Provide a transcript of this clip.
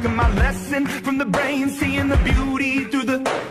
taking my lesson from the brain, seeing the beauty through the